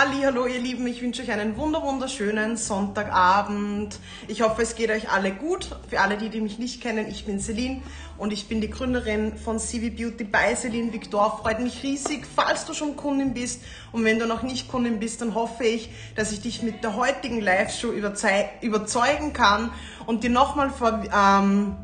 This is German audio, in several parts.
Hallo ihr Lieben, ich wünsche euch einen wunder wunderschönen Sonntagabend. Ich hoffe, es geht euch alle gut. Für alle, die, die mich nicht kennen, ich bin Celine und ich bin die Gründerin von CV Beauty bei Celine Victor. Freut mich riesig, falls du schon Kundin bist und wenn du noch nicht Kundin bist, dann hoffe ich, dass ich dich mit der heutigen Live-Show überzeugen kann und dir nochmal. Ähm,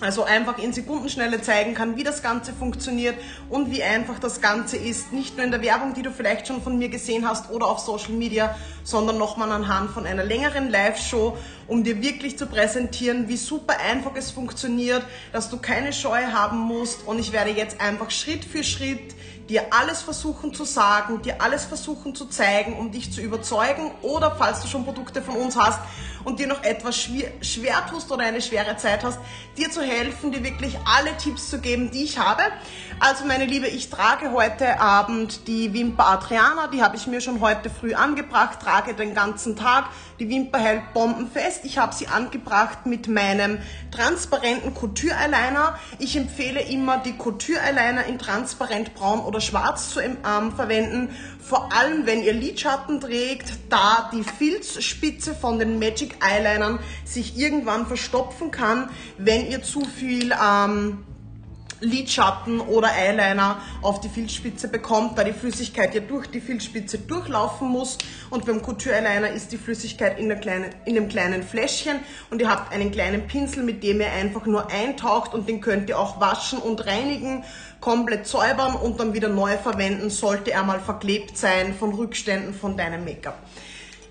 also einfach in Sekundenschnelle zeigen kann, wie das Ganze funktioniert und wie einfach das Ganze ist. Nicht nur in der Werbung, die du vielleicht schon von mir gesehen hast oder auf Social Media, sondern nochmal anhand von einer längeren Live-Show, um dir wirklich zu präsentieren, wie super einfach es funktioniert, dass du keine Scheu haben musst. Und ich werde jetzt einfach Schritt für Schritt dir alles versuchen zu sagen, dir alles versuchen zu zeigen, um dich zu überzeugen oder falls du schon Produkte von uns hast und dir noch etwas schwer, schwer tust oder eine schwere Zeit hast, dir zu helfen, dir wirklich alle Tipps zu geben, die ich habe. Also meine Liebe, ich trage heute Abend die Wimper Adriana, die habe ich mir schon heute früh angebracht, trage den ganzen Tag. Die Wimper hält bombenfest. Ich habe sie angebracht mit meinem transparenten Couture Eyeliner. Ich empfehle immer die Couture Eyeliner in transparent braun oder schwarz zu ähm, verwenden. Vor allem, wenn ihr Lidschatten trägt, da die Filzspitze von den Magic Eyelinern sich irgendwann verstopfen kann, wenn ihr zu viel ähm, Lidschatten oder Eyeliner auf die Filzspitze bekommt, da die Flüssigkeit ja durch die Filzspitze durchlaufen muss. Und beim Couture Eyeliner ist die Flüssigkeit in, kleinen, in einem kleinen Fläschchen und ihr habt einen kleinen Pinsel, mit dem ihr einfach nur eintaucht und den könnt ihr auch waschen und reinigen, komplett säubern und dann wieder neu verwenden, sollte er mal verklebt sein von Rückständen von deinem Make-up.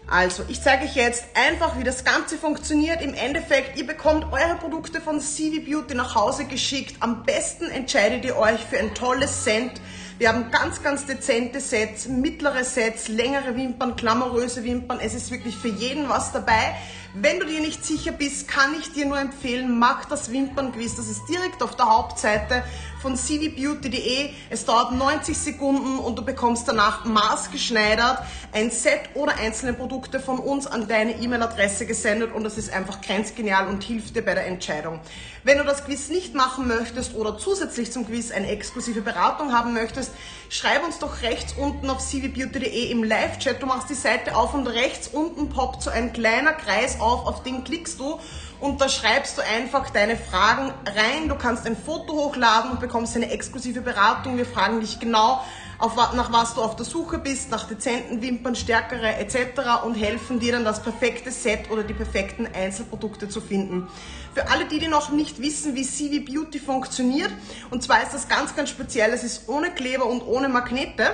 Also, ich zeige euch jetzt einfach, wie das Ganze funktioniert. Im Endeffekt, ihr bekommt eure Produkte von CV Beauty nach Hause geschickt. Am besten entscheidet ihr euch für ein tolles Cent. Wir haben ganz, ganz dezente Sets, mittlere Sets, längere Wimpern, klammeröse Wimpern. Es ist wirklich für jeden was dabei. Wenn du dir nicht sicher bist, kann ich dir nur empfehlen, mach das Wimpernquiz. Das ist direkt auf der Hauptseite von cvbeauty.de. Es dauert 90 Sekunden und du bekommst danach maßgeschneidert ein Set oder einzelne Produkte von uns an deine E-Mail-Adresse gesendet und das ist einfach grenzgenial und hilft dir bei der Entscheidung. Wenn du das Quiz nicht machen möchtest oder zusätzlich zum Quiz eine exklusive Beratung haben möchtest, schreib uns doch rechts unten auf cvbeauty.de im Live-Chat. Du machst die Seite auf und rechts unten poppt so ein kleiner Kreis auf, auf den klickst du und da schreibst du einfach deine Fragen rein. Du kannst ein Foto hochladen und bekommst eine exklusive Beratung. Wir fragen dich genau, auf, nach was du auf der Suche bist, nach dezenten Wimpern, stärkere etc. und helfen dir dann das perfekte Set oder die perfekten Einzelprodukte zu finden. Für alle die, die noch nicht wissen, wie CV Beauty funktioniert, und zwar ist das ganz, ganz speziell, es ist ohne Kleber und ohne Magnete.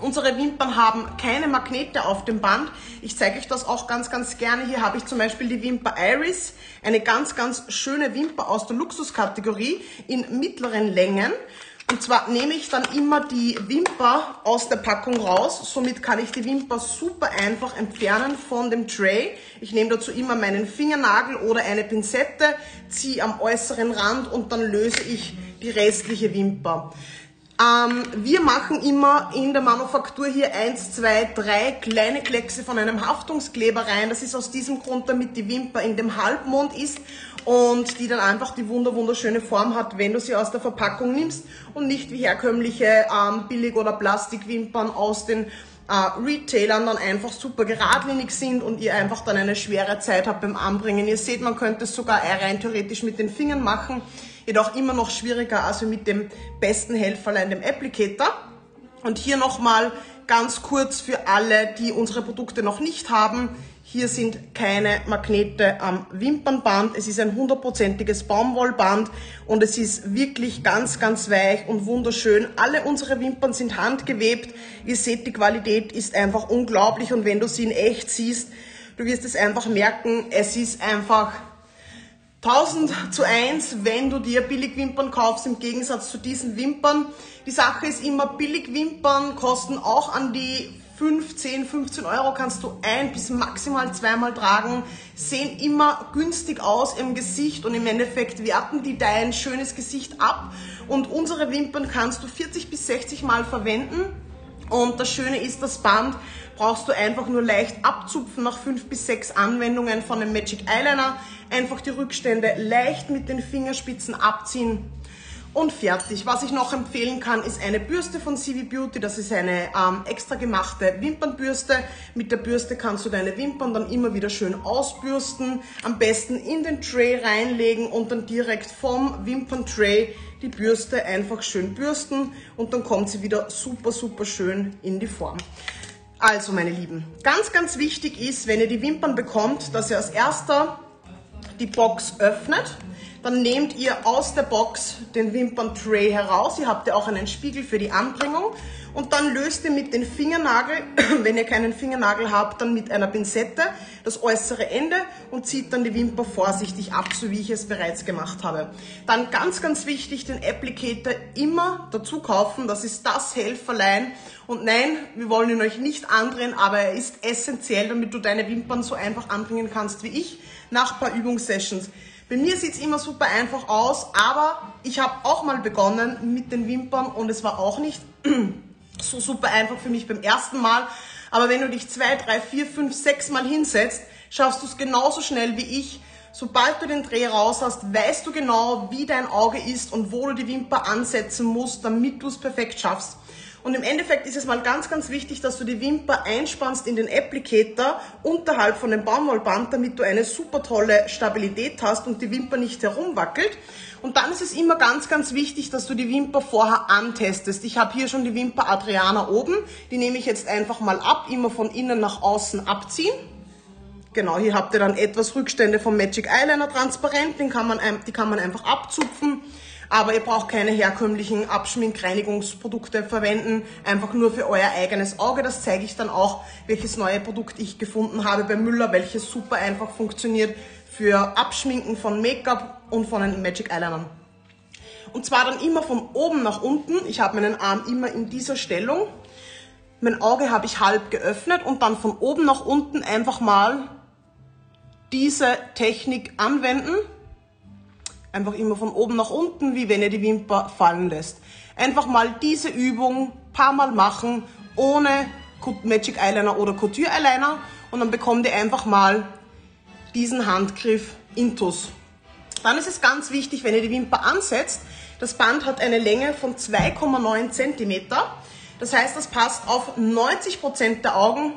Unsere Wimpern haben keine Magnete auf dem Band. Ich zeige euch das auch ganz, ganz gerne. Hier habe ich zum Beispiel die Wimper Iris, eine ganz, ganz schöne Wimper aus der Luxuskategorie in mittleren Längen. Und zwar nehme ich dann immer die Wimper aus der Packung raus. Somit kann ich die Wimper super einfach entfernen von dem Tray. Ich nehme dazu immer meinen Fingernagel oder eine Pinzette, ziehe am äußeren Rand und dann löse ich die restliche Wimper. Ähm, wir machen immer in der Manufaktur hier eins, zwei, drei kleine Kleckse von einem Haftungskleber rein. Das ist aus diesem Grund, damit die Wimper in dem Halbmond ist und die dann einfach die wunder wunderschöne Form hat, wenn du sie aus der Verpackung nimmst und nicht wie herkömmliche ähm, Billig- oder Plastikwimpern aus den äh, Retailern dann einfach super geradlinig sind und ihr einfach dann eine schwere Zeit habt beim Anbringen. Ihr seht, man könnte es sogar rein theoretisch mit den Fingern machen jedoch immer noch schwieriger also mit dem besten Helferlein, dem Applicator. Und hier nochmal ganz kurz für alle, die unsere Produkte noch nicht haben. Hier sind keine Magnete am Wimpernband. Es ist ein hundertprozentiges Baumwollband und es ist wirklich ganz, ganz weich und wunderschön. Alle unsere Wimpern sind handgewebt. Ihr seht, die Qualität ist einfach unglaublich und wenn du sie in echt siehst, du wirst es einfach merken, es ist einfach 1000 zu 1, wenn du dir Billigwimpern kaufst, im Gegensatz zu diesen Wimpern. Die Sache ist immer, Billigwimpern kosten auch an die 5, 10, 15 Euro kannst du ein bis maximal zweimal tragen, sehen immer günstig aus im Gesicht und im Endeffekt werten die dein schönes Gesicht ab. Und unsere Wimpern kannst du 40 bis 60 Mal verwenden. Und das Schöne ist, das Band brauchst du einfach nur leicht abzupfen nach fünf bis sechs Anwendungen von dem Magic Eyeliner. Einfach die Rückstände leicht mit den Fingerspitzen abziehen und fertig. Was ich noch empfehlen kann, ist eine Bürste von CV Beauty. Das ist eine ähm, extra gemachte Wimpernbürste. Mit der Bürste kannst du deine Wimpern dann immer wieder schön ausbürsten. Am besten in den Tray reinlegen und dann direkt vom Wimperntray die Bürste einfach schön bürsten und dann kommt sie wieder super, super schön in die Form. Also meine Lieben, ganz, ganz wichtig ist, wenn ihr die Wimpern bekommt, dass ihr als erster die Box öffnet dann nehmt ihr aus der Box den Wimpern-Tray heraus. Ihr habt ja auch einen Spiegel für die Anbringung. Und dann löst ihr mit den Fingernagel, wenn ihr keinen Fingernagel habt, dann mit einer Pinzette das äußere Ende und zieht dann die Wimper vorsichtig ab, so wie ich es bereits gemacht habe. Dann ganz, ganz wichtig, den Applicator immer dazu kaufen. Das ist das Helferlein. Und nein, wir wollen ihn euch nicht andrehen, aber er ist essentiell, damit du deine Wimpern so einfach anbringen kannst wie ich nach ein paar Übungssessions. Bei mir sieht es immer super einfach aus, aber ich habe auch mal begonnen mit den Wimpern und es war auch nicht so super einfach für mich beim ersten Mal. Aber wenn du dich zwei, drei, vier, fünf, sechs Mal hinsetzt, schaffst du es genauso schnell wie ich. Sobald du den Dreh raus hast, weißt du genau, wie dein Auge ist und wo du die Wimper ansetzen musst, damit du es perfekt schaffst. Und im Endeffekt ist es mal ganz, ganz wichtig, dass du die Wimper einspannst in den Applicator unterhalb von dem Baumwollband, damit du eine super tolle Stabilität hast und die Wimper nicht herumwackelt. Und dann ist es immer ganz, ganz wichtig, dass du die Wimper vorher antestest. Ich habe hier schon die Wimper Adriana oben. Die nehme ich jetzt einfach mal ab, immer von innen nach außen abziehen. Genau, hier habt ihr dann etwas Rückstände vom Magic Eyeliner transparent, den kann man, die kann man einfach abzupfen. Aber ihr braucht keine herkömmlichen Abschminkreinigungsprodukte verwenden, einfach nur für euer eigenes Auge. Das zeige ich dann auch, welches neue Produkt ich gefunden habe bei Müller, welches super einfach funktioniert für Abschminken von Make-up und von den Magic Eyelinern. Und zwar dann immer von oben nach unten. Ich habe meinen Arm immer in dieser Stellung. Mein Auge habe ich halb geöffnet und dann von oben nach unten einfach mal diese Technik anwenden. Einfach immer von oben nach unten, wie wenn ihr die Wimper fallen lässt. Einfach mal diese Übung paar Mal machen, ohne Magic Eyeliner oder Couture Eyeliner und dann bekommt ihr einfach mal diesen Handgriff Intus. Dann ist es ganz wichtig, wenn ihr die Wimper ansetzt, das Band hat eine Länge von 2,9 cm. Das heißt, das passt auf 90% der Augen.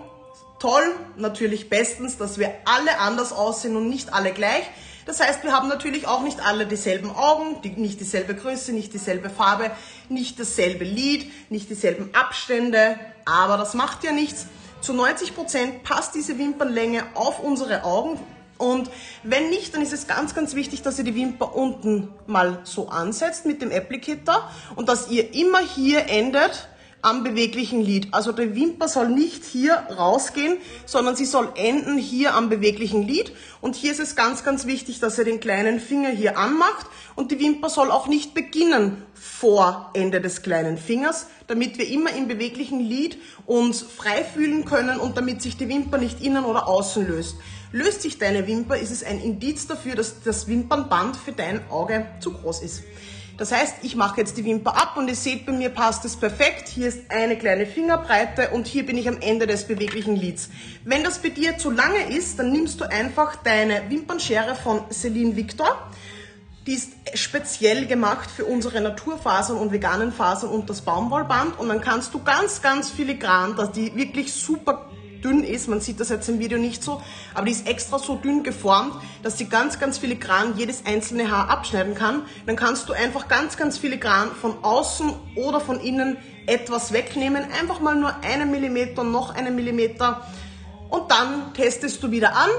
Toll, natürlich bestens, dass wir alle anders aussehen und nicht alle gleich. Das heißt, wir haben natürlich auch nicht alle dieselben Augen, die, nicht dieselbe Größe, nicht dieselbe Farbe, nicht dasselbe Lid, nicht dieselben Abstände, aber das macht ja nichts. Zu 90 Prozent passt diese Wimpernlänge auf unsere Augen und wenn nicht, dann ist es ganz, ganz wichtig, dass ihr die Wimper unten mal so ansetzt mit dem Applicator und dass ihr immer hier endet am beweglichen Lid. Also die Wimper soll nicht hier rausgehen, sondern sie soll enden hier am beweglichen Lid. Und hier ist es ganz, ganz wichtig, dass ihr den kleinen Finger hier anmacht und die Wimper soll auch nicht beginnen vor Ende des kleinen Fingers, damit wir immer im beweglichen Lid uns frei fühlen können und damit sich die Wimper nicht innen oder außen löst. Löst sich deine Wimper, ist es ein Indiz dafür, dass das Wimpernband für dein Auge zu groß ist. Das heißt, ich mache jetzt die Wimper ab und ihr seht, bei mir passt es perfekt. Hier ist eine kleine Fingerbreite und hier bin ich am Ende des beweglichen Lids. Wenn das bei dir zu lange ist, dann nimmst du einfach deine Wimpernschere von Celine Victor. Die ist speziell gemacht für unsere Naturfasern und veganen Fasern und das Baumwollband. Und dann kannst du ganz, ganz filigran, dass die wirklich super dünn ist. Man sieht das jetzt im Video nicht so, aber die ist extra so dünn geformt, dass sie ganz, ganz filigran jedes einzelne Haar abschneiden kann. Dann kannst du einfach ganz, ganz filigran von außen oder von innen etwas wegnehmen. Einfach mal nur einen Millimeter, noch einen Millimeter und dann testest du wieder an.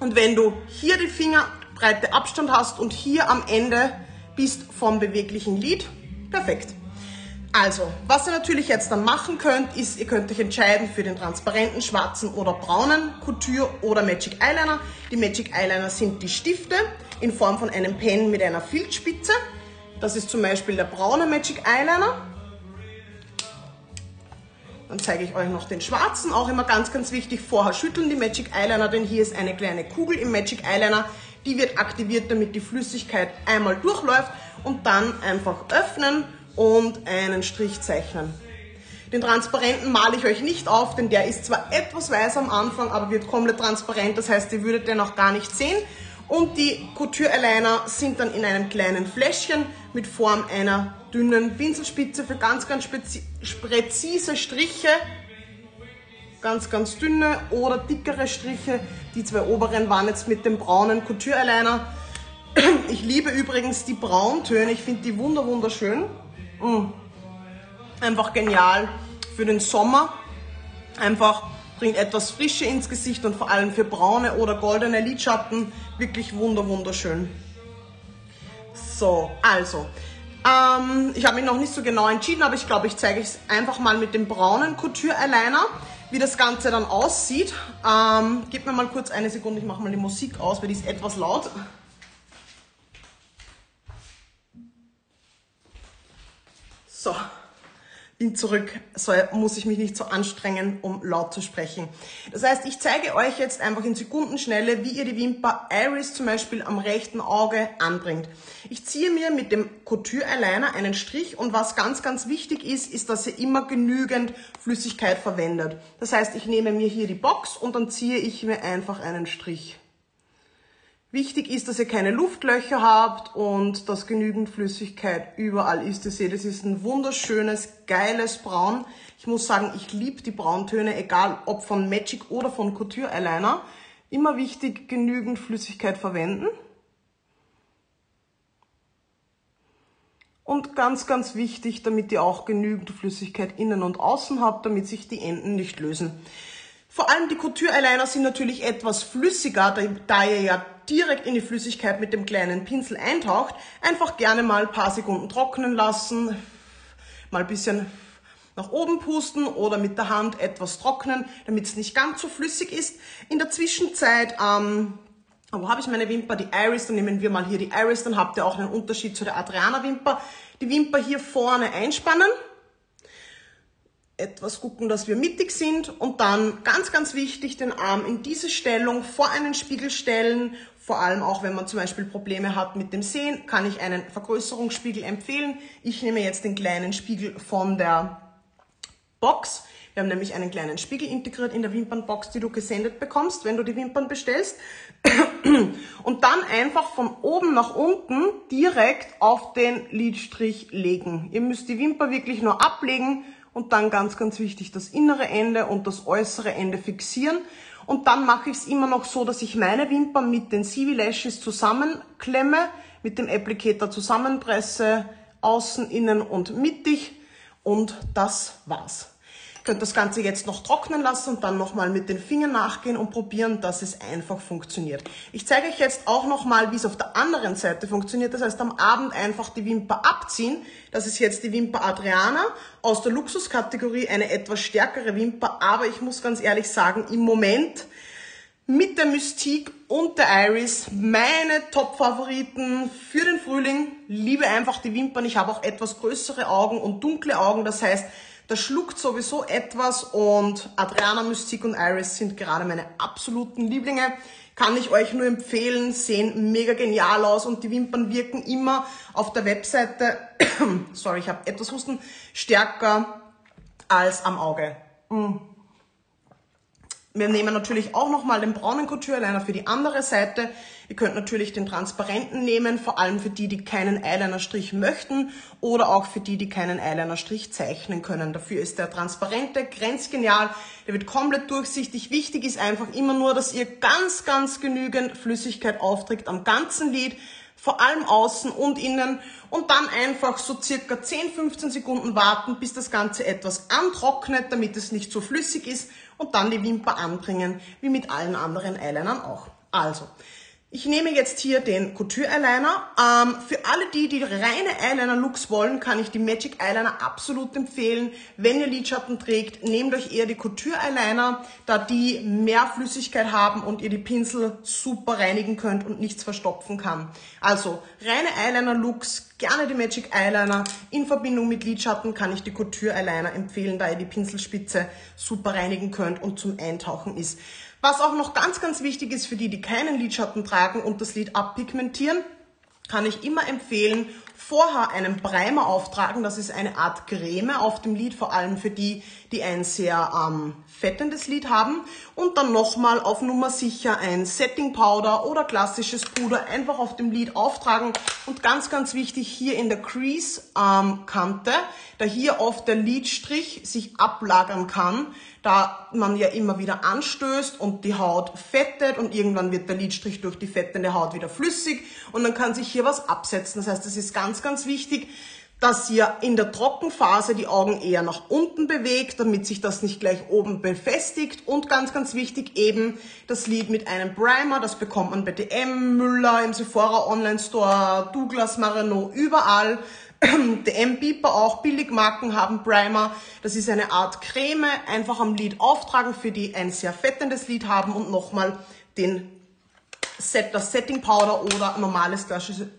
Und wenn du hier die Fingerbreite Abstand hast und hier am Ende bist vom beweglichen Lid, perfekt. Also, was ihr natürlich jetzt dann machen könnt, ist, ihr könnt euch entscheiden für den transparenten, schwarzen oder braunen Couture oder Magic Eyeliner. Die Magic Eyeliner sind die Stifte in Form von einem Pen mit einer Filzspitze. Das ist zum Beispiel der braune Magic Eyeliner. Dann zeige ich euch noch den schwarzen, auch immer ganz, ganz wichtig, vorher schütteln die Magic Eyeliner, denn hier ist eine kleine Kugel im Magic Eyeliner, die wird aktiviert, damit die Flüssigkeit einmal durchläuft und dann einfach öffnen und einen Strich zeichnen. Den transparenten male ich euch nicht auf, denn der ist zwar etwas weiß am Anfang, aber wird komplett transparent, das heißt, ihr würdet den auch gar nicht sehen. Und die Couture Eyeliner sind dann in einem kleinen Fläschchen mit Form einer dünnen Pinselspitze für ganz, ganz präzise Striche. Ganz, ganz dünne oder dickere Striche. Die zwei oberen waren jetzt mit dem braunen Couture Eyeliner. Ich liebe übrigens die Brauntöne. Ich finde die wunder wunderschön. Mm. Einfach genial für den Sommer. Einfach bringt etwas Frische ins Gesicht und vor allem für braune oder goldene Lidschatten wirklich wunder wunderschön. So, also, ähm, ich habe mich noch nicht so genau entschieden, aber ich glaube, ich zeige es einfach mal mit dem braunen Couture Eyeliner, wie das Ganze dann aussieht. Ähm, gebt mir mal kurz eine Sekunde, ich mache mal die Musik aus, weil die ist etwas laut. So bin zurück, so muss ich mich nicht so anstrengen, um laut zu sprechen. Das heißt, ich zeige euch jetzt einfach in Sekundenschnelle, wie ihr die Wimper Iris zum Beispiel am rechten Auge anbringt. Ich ziehe mir mit dem Couture Eyeliner einen Strich und was ganz, ganz wichtig ist, ist, dass ihr immer genügend Flüssigkeit verwendet. Das heißt, ich nehme mir hier die Box und dann ziehe ich mir einfach einen Strich. Wichtig ist, dass ihr keine Luftlöcher habt und dass genügend Flüssigkeit überall ist. Ihr seht, es ist ein wunderschönes, geiles Braun. Ich muss sagen, ich liebe die Brauntöne, egal ob von Magic oder von Couture Eyeliner. Immer wichtig, genügend Flüssigkeit verwenden. Und ganz, ganz wichtig, damit ihr auch genügend Flüssigkeit innen und außen habt, damit sich die Enden nicht lösen. Vor allem die Couture Eyeliner sind natürlich etwas flüssiger, da ihr ja direkt in die Flüssigkeit mit dem kleinen Pinsel eintaucht, einfach gerne mal ein paar Sekunden trocknen lassen, mal ein bisschen nach oben pusten oder mit der Hand etwas trocknen, damit es nicht ganz so flüssig ist. In der Zwischenzeit, ähm, wo habe ich meine Wimper? Die Iris, dann nehmen wir mal hier die Iris, dann habt ihr auch einen Unterschied zu der Adriana Wimper. Die Wimper hier vorne einspannen etwas gucken, dass wir mittig sind und dann ganz, ganz wichtig, den Arm in diese Stellung vor einen Spiegel stellen. Vor allem auch, wenn man zum Beispiel Probleme hat mit dem Sehen, kann ich einen Vergrößerungsspiegel empfehlen. Ich nehme jetzt den kleinen Spiegel von der Box. Wir haben nämlich einen kleinen Spiegel integriert in der Wimpernbox, die du gesendet bekommst, wenn du die Wimpern bestellst. Und dann einfach von oben nach unten direkt auf den Lidstrich legen. Ihr müsst die Wimper wirklich nur ablegen und dann ganz, ganz wichtig, das innere Ende und das äußere Ende fixieren. Und dann mache ich es immer noch so, dass ich meine Wimpern mit den CV Lashes zusammenklemme, mit dem Applicator zusammenpresse, außen, innen und mittig. Und das war's könnt das Ganze jetzt noch trocknen lassen und dann nochmal mit den Fingern nachgehen und probieren, dass es einfach funktioniert. Ich zeige euch jetzt auch nochmal, wie es auf der anderen Seite funktioniert. Das heißt, am Abend einfach die Wimper abziehen. Das ist jetzt die Wimper Adriana aus der Luxuskategorie, eine etwas stärkere Wimper. Aber ich muss ganz ehrlich sagen, im Moment mit der Mystique und der Iris meine Top-Favoriten für den Frühling. Liebe einfach die Wimpern. Ich habe auch etwas größere Augen und dunkle Augen. Das heißt, das schluckt sowieso etwas und Adriana Mystique und Iris sind gerade meine absoluten Lieblinge. Kann ich euch nur empfehlen, sehen mega genial aus und die Wimpern wirken immer auf der Webseite, sorry, ich habe etwas Husten, stärker als am Auge. Mm. Wir nehmen natürlich auch nochmal den braunen Couture Eyeliner für die andere Seite. Ihr könnt natürlich den transparenten nehmen, vor allem für die, die keinen Eyeliner-Strich möchten oder auch für die, die keinen Eyeliner-Strich zeichnen können. Dafür ist der transparente grenzgenial. Der wird komplett durchsichtig. Wichtig ist einfach immer nur, dass ihr ganz, ganz genügend Flüssigkeit aufträgt am ganzen Lid vor allem außen und innen und dann einfach so circa 10, 15 Sekunden warten, bis das Ganze etwas antrocknet, damit es nicht so flüssig ist und dann die Wimper anbringen, wie mit allen anderen Eyelinern auch. Also, ich nehme jetzt hier den Couture Eyeliner. Ähm, für alle die, die reine Eyeliner-Looks wollen, kann ich die Magic Eyeliner absolut empfehlen. Wenn ihr Lidschatten trägt, nehmt euch eher die Couture Eyeliner, da die mehr Flüssigkeit haben und ihr die Pinsel super reinigen könnt und nichts verstopfen kann. Also reine Eyeliner-Looks, gerne die Magic Eyeliner. In Verbindung mit Lidschatten kann ich die Couture Eyeliner empfehlen, da ihr die Pinselspitze super reinigen könnt und zum Eintauchen ist. Was auch noch ganz, ganz wichtig ist für die, die keinen Lidschatten tragen und das Lid abpigmentieren, kann ich immer empfehlen, vorher einen Primer auftragen. Das ist eine Art Creme auf dem Lid, vor allem für die, die ein sehr ähm, fettendes Lid haben. Und dann nochmal auf Nummer sicher ein Setting Powder oder klassisches Puder einfach auf dem Lid auftragen. Und ganz, ganz wichtig hier in der Crease ähm, da hier oft der Lidstrich sich ablagern kann, da man ja immer wieder anstößt und die Haut fettet und irgendwann wird der Lidstrich durch die fettende Haut wieder flüssig und dann kann sich hier was absetzen. Das heißt, es ist ganz, ganz wichtig, dass ihr in der Trockenphase die Augen eher nach unten bewegt, damit sich das nicht gleich oben befestigt. Und ganz, ganz wichtig eben das Lid mit einem Primer. Das bekommt man bei DM, Müller, im Sephora Online Store, Douglas, Marino, überall. DM Beeper auch, Billigmarken haben Primer. Das ist eine Art Creme, einfach am Lid auftragen, für die ein sehr fettendes Lid haben und nochmal den Set, das Setting Powder oder normales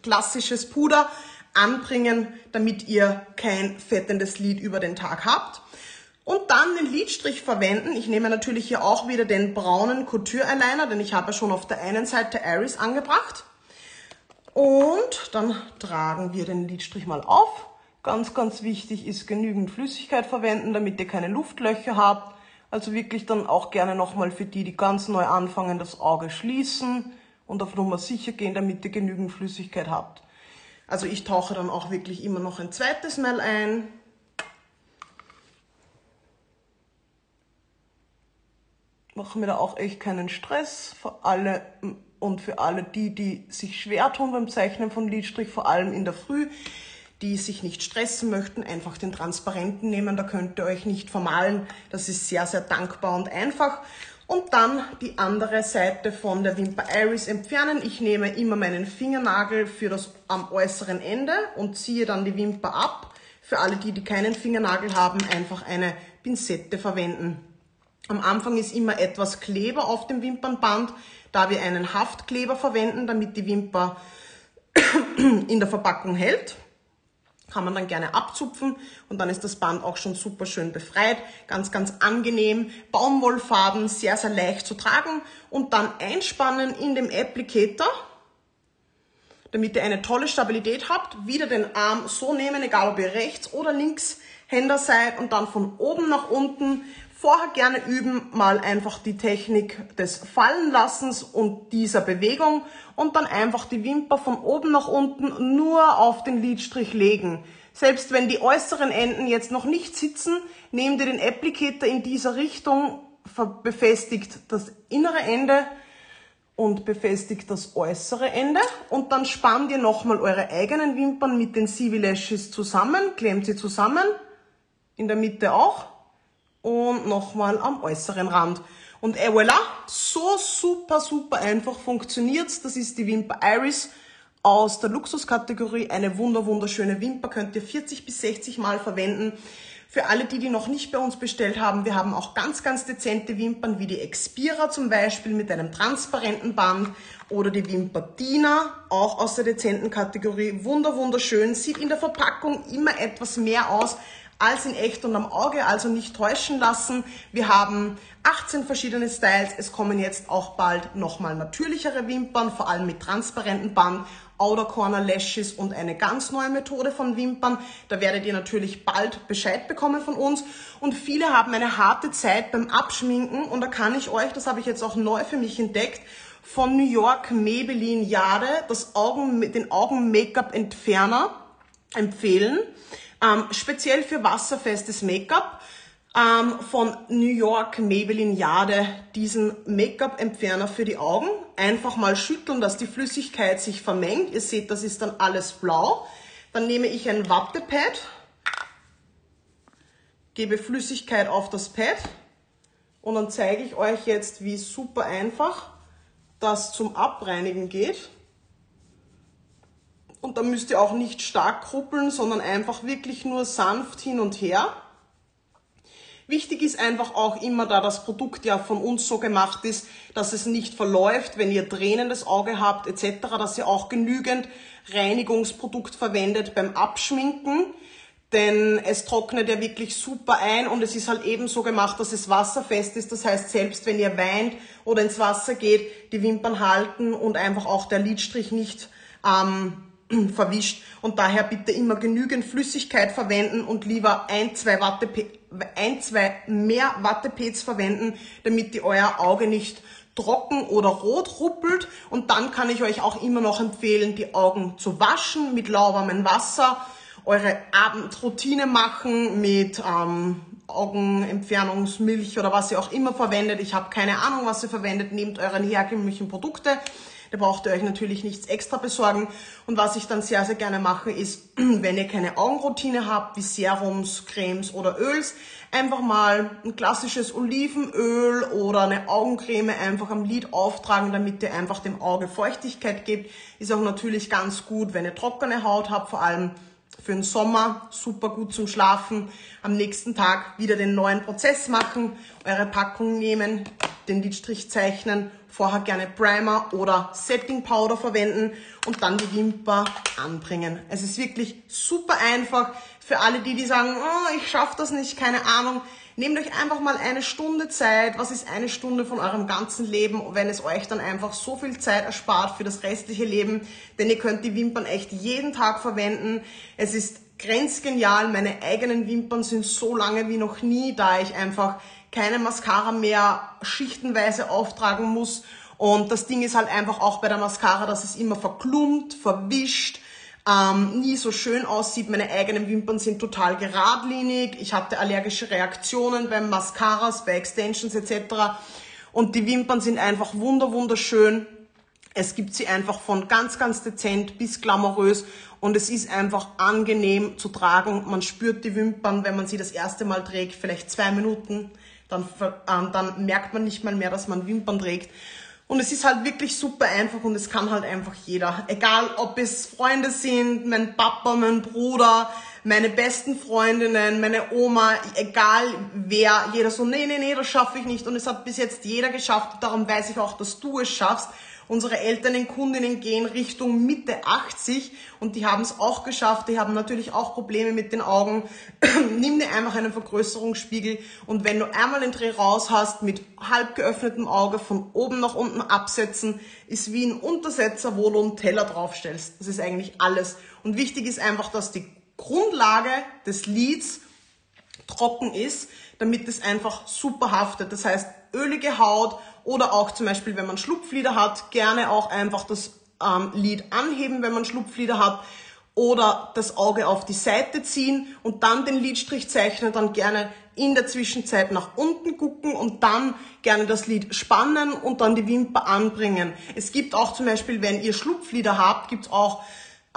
klassisches Puder anbringen, damit ihr kein fettendes Lid über den Tag habt. Und dann den Lidstrich verwenden. Ich nehme natürlich hier auch wieder den braunen Couture Eyeliner, denn ich habe schon auf der einen Seite Iris angebracht. Und dann tragen wir den Lidstrich mal auf. Ganz, ganz wichtig ist genügend Flüssigkeit verwenden, damit ihr keine Luftlöcher habt. Also wirklich dann auch gerne nochmal für die, die ganz neu anfangen, das Auge schließen und auf Nummer sicher gehen, damit ihr genügend Flüssigkeit habt. Also ich tauche dann auch wirklich immer noch ein zweites Mal ein. Mache mir da auch echt keinen Stress. Für alle und für alle die, die sich schwer tun beim Zeichnen von Lidstrich, vor allem in der Früh, die sich nicht stressen möchten, einfach den transparenten nehmen, da könnt ihr euch nicht vermalen. Das ist sehr, sehr dankbar und einfach. Und dann die andere Seite von der Wimper Iris entfernen. Ich nehme immer meinen Fingernagel für das am äußeren Ende und ziehe dann die Wimper ab. Für alle die, die keinen Fingernagel haben, einfach eine Pinzette verwenden. Am Anfang ist immer etwas Kleber auf dem Wimpernband, da wir einen Haftkleber verwenden, damit die Wimper in der Verpackung hält. Kann man dann gerne abzupfen und dann ist das Band auch schon super schön befreit. Ganz, ganz angenehm. Baumwollfaden, sehr, sehr leicht zu tragen und dann einspannen in dem Applicator, damit ihr eine tolle Stabilität habt. Wieder den Arm so nehmen, egal ob ihr rechts oder links Händer seid und dann von oben nach unten vorher gerne üben, mal einfach die Technik des Fallenlassens und dieser Bewegung und dann einfach die Wimper von oben nach unten nur auf den Lidstrich legen. Selbst wenn die äußeren Enden jetzt noch nicht sitzen, nehmt ihr den Applicator in dieser Richtung, befestigt das innere Ende und befestigt das äußere Ende und dann spannt ihr nochmal eure eigenen Wimpern mit den CV Lashes zusammen, klemmt sie zusammen, in der Mitte auch und nochmal am äußeren Rand. Und et voilà, so super, super einfach funktioniert's. Das ist die Wimper Iris aus der Luxuskategorie. Eine wunder, wunderschöne Wimper könnt ihr 40 bis 60 Mal verwenden. Für alle, die die noch nicht bei uns bestellt haben, wir haben auch ganz, ganz dezente Wimpern, wie die Expira zum Beispiel mit einem transparenten Band oder die Wimper Tina, auch aus der dezenten Kategorie. Wunder, wunderschön, sieht in der Verpackung immer etwas mehr aus als in echt und am Auge, also nicht täuschen lassen. Wir haben 18 verschiedene Styles. Es kommen jetzt auch bald nochmal natürlichere Wimpern, vor allem mit transparentem Band, Outer Corner Lashes und eine ganz neue Methode von Wimpern. Da werdet ihr natürlich bald Bescheid bekommen von uns. Und viele haben eine harte Zeit beim Abschminken und da kann ich euch, das habe ich jetzt auch neu für mich entdeckt, von New York Maybelline Jade das Augen, den Augen-Make-up-Entferner empfehlen ähm, speziell für wasserfestes Make-up ähm, von New York Maybelline Jade diesen Make-up-Entferner für die Augen. Einfach mal schütteln, dass die Flüssigkeit sich vermengt. Ihr seht, das ist dann alles blau. Dann nehme ich ein Wattepad, gebe Flüssigkeit auf das Pad und dann zeige ich euch jetzt, wie super einfach das zum Abreinigen geht. Und da müsst ihr auch nicht stark kruppeln, sondern einfach wirklich nur sanft hin und her. Wichtig ist einfach auch immer, da das Produkt ja von uns so gemacht ist, dass es nicht verläuft, wenn ihr tränendes Auge habt etc., dass ihr auch genügend Reinigungsprodukt verwendet beim Abschminken, denn es trocknet ja wirklich super ein und es ist halt eben so gemacht, dass es wasserfest ist. Das heißt, selbst wenn ihr weint oder ins Wasser geht, die Wimpern halten und einfach auch der Lidstrich nicht ähm, verwischt und daher bitte immer genügend Flüssigkeit verwenden und lieber ein, zwei, Watte, ein, zwei mehr Wattepads verwenden, damit die euer Auge nicht trocken oder rot ruppelt und dann kann ich euch auch immer noch empfehlen, die Augen zu waschen mit lauwarmem Wasser, eure Abendroutine machen mit ähm, Augenentfernungsmilch oder was ihr auch immer verwendet. Ich habe keine Ahnung, was ihr verwendet. Nehmt euren herkömmlichen Produkte. Da braucht ihr euch natürlich nichts extra besorgen. Und was ich dann sehr, sehr gerne mache, ist, wenn ihr keine Augenroutine habt, wie Serums, Cremes oder Öls, einfach mal ein klassisches Olivenöl oder eine Augencreme einfach am Lid auftragen, damit ihr einfach dem Auge Feuchtigkeit gebt. Ist auch natürlich ganz gut, wenn ihr trockene Haut habt, vor allem für den Sommer super gut zum Schlafen. Am nächsten Tag wieder den neuen Prozess machen, eure Packung nehmen, den Lidstrich zeichnen, vorher gerne Primer oder Setting Powder verwenden und dann die Wimper anbringen. Es ist wirklich super einfach für alle die, die sagen, oh, ich schaffe das nicht, keine Ahnung. Nehmt euch einfach mal eine Stunde Zeit. Was ist eine Stunde von eurem ganzen Leben, wenn es euch dann einfach so viel Zeit erspart für das restliche Leben? Denn ihr könnt die Wimpern echt jeden Tag verwenden. Es ist grenzgenial. Meine eigenen Wimpern sind so lange wie noch nie, da ich einfach keine Mascara mehr schichtenweise auftragen muss. Und das Ding ist halt einfach auch bei der Mascara, dass es immer verklumpt, verwischt, ähm, nie so schön aussieht. Meine eigenen Wimpern sind total geradlinig. Ich hatte allergische Reaktionen beim Mascaras, bei Extensions etc. Und die Wimpern sind einfach wunder wunderschön. Es gibt sie einfach von ganz, ganz dezent bis glamourös und es ist einfach angenehm zu tragen. Man spürt die Wimpern, wenn man sie das erste Mal trägt, vielleicht zwei Minuten. Dann, äh, dann merkt man nicht mal mehr, dass man Wimpern trägt. Und es ist halt wirklich super einfach und es kann halt einfach jeder. Egal, ob es Freunde sind, mein Papa, mein Bruder, meine besten Freundinnen, meine Oma, egal wer, jeder so, nee, nee, nee, das schaffe ich nicht. Und es hat bis jetzt jeder geschafft. Darum weiß ich auch, dass du es schaffst. Unsere älteren Kundinnen gehen Richtung Mitte 80 und die haben es auch geschafft. Die haben natürlich auch Probleme mit den Augen. Nimm dir einfach einen Vergrößerungsspiegel und wenn du einmal den Dreh raus hast mit halb geöffnetem Auge von oben nach unten absetzen, ist wie ein Untersetzer, wo du einen Teller draufstellst. Das ist eigentlich alles. Und wichtig ist einfach, dass die Grundlage des Lieds trocken ist, damit es einfach super haftet. Das heißt, ölige Haut oder auch zum Beispiel, wenn man Schlupflider hat, gerne auch einfach das ähm, Lid anheben, wenn man Schlupflider hat oder das Auge auf die Seite ziehen und dann den Lidstrich zeichnen, dann gerne in der Zwischenzeit nach unten gucken und dann gerne das Lid spannen und dann die Wimper anbringen. Es gibt auch zum Beispiel, wenn ihr Schlupflider habt, gibt's auch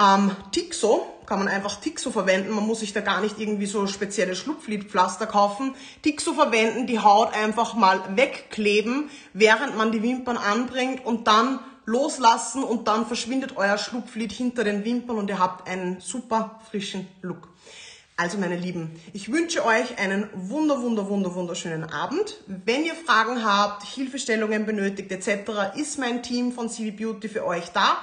ähm, Tixo, kann man einfach Tixo verwenden. Man muss sich da gar nicht irgendwie so spezielle Schlupflidpflaster kaufen. Tixo verwenden, die Haut einfach mal wegkleben, während man die Wimpern anbringt und dann loslassen und dann verschwindet euer Schlupflid hinter den Wimpern und ihr habt einen super frischen Look. Also meine Lieben, ich wünsche euch einen wunder, wunder, wunder, wunderschönen Abend. Wenn ihr Fragen habt, Hilfestellungen benötigt etc., ist mein Team von CV Beauty für euch da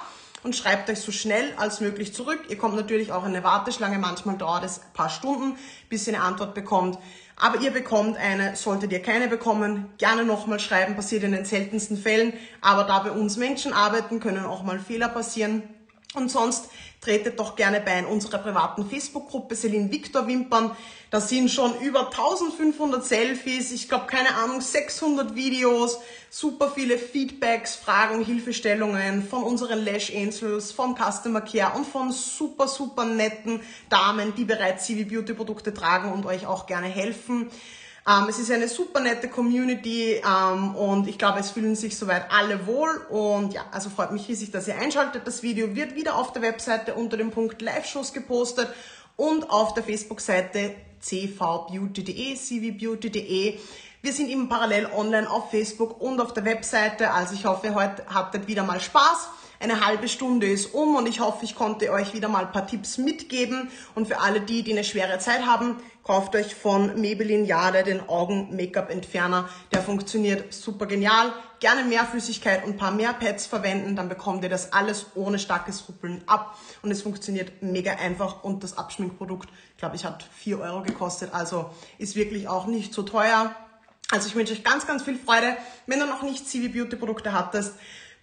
und schreibt euch so schnell als möglich zurück. Ihr kommt natürlich auch in eine Warteschlange. Manchmal dauert es ein paar Stunden, bis ihr eine Antwort bekommt. Aber ihr bekommt eine, solltet ihr keine bekommen, gerne nochmal schreiben, passiert in den seltensten Fällen. Aber da bei uns Menschen arbeiten, können auch mal Fehler passieren. Und sonst tretet doch gerne bei in unserer privaten Facebook-Gruppe Celine Victor Wimpern. Da sind schon über 1500 Selfies, ich glaube keine Ahnung, 600 Videos, super viele Feedbacks, Fragen, Hilfestellungen von unseren Lash Angels, vom Customer Care und von super, super netten Damen, die bereits CV Beauty Produkte tragen und euch auch gerne helfen. Ähm, es ist eine super nette Community ähm, und ich glaube, es fühlen sich soweit alle wohl. Und ja, also freut mich riesig, dass ihr einschaltet. Das Video wird wieder auf der Webseite unter dem Punkt Live-Shows gepostet und auf der Facebook-Seite cvbeauty.de, cvbeauty.de. Wir sind eben parallel online auf Facebook und auf der Webseite. Also ich hoffe, heute hattet wieder mal Spaß. Eine halbe Stunde ist um und ich hoffe, ich konnte euch wieder mal ein paar Tipps mitgeben. Und für alle die, die eine schwere Zeit haben, kauft euch von Maybelline Jade den Augen-Make-up-Entferner. Der funktioniert super genial. Gerne mehr Flüssigkeit und ein paar mehr Pads verwenden, dann bekommt ihr das alles ohne starkes Ruppeln ab. Und es funktioniert mega einfach und das Abschminkprodukt, glaube ich, hat 4 Euro gekostet. Also ist wirklich auch nicht so teuer. Also ich wünsche euch ganz, ganz viel Freude. Wenn du noch nicht CV Beauty Produkte hattest,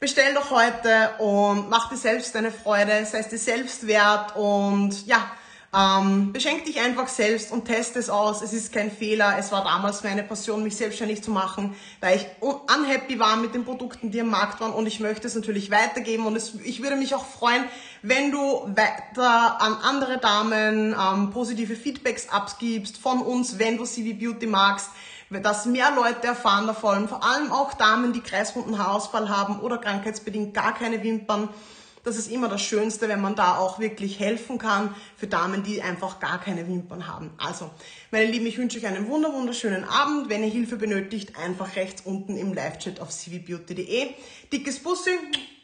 bestell doch heute und mach dir selbst deine Freude, sei es dir selbst wert und ja, ähm, beschenk dich einfach selbst und test es aus. Es ist kein Fehler. Es war damals meine Passion, mich selbstständig zu machen, weil ich unhappy war mit den Produkten, die am Markt waren und ich möchte es natürlich weitergeben und es, ich würde mich auch freuen, wenn du weiter an andere Damen ähm, positive Feedbacks abgibst von uns, wenn du CV Beauty magst dass mehr Leute erfahren davon, vor allem auch Damen, die kreisrunden Haarausfall haben oder krankheitsbedingt gar keine Wimpern. Das ist immer das Schönste, wenn man da auch wirklich helfen kann für Damen, die einfach gar keine Wimpern haben. Also, meine Lieben, ich wünsche euch einen wunderschönen Abend. Wenn ihr Hilfe benötigt, einfach rechts unten im Live-Chat auf cvbeauty.de. Dickes Bussi,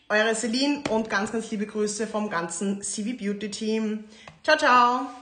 eure Celine und ganz, ganz liebe Grüße vom ganzen CV Beauty Team. Ciao, ciao!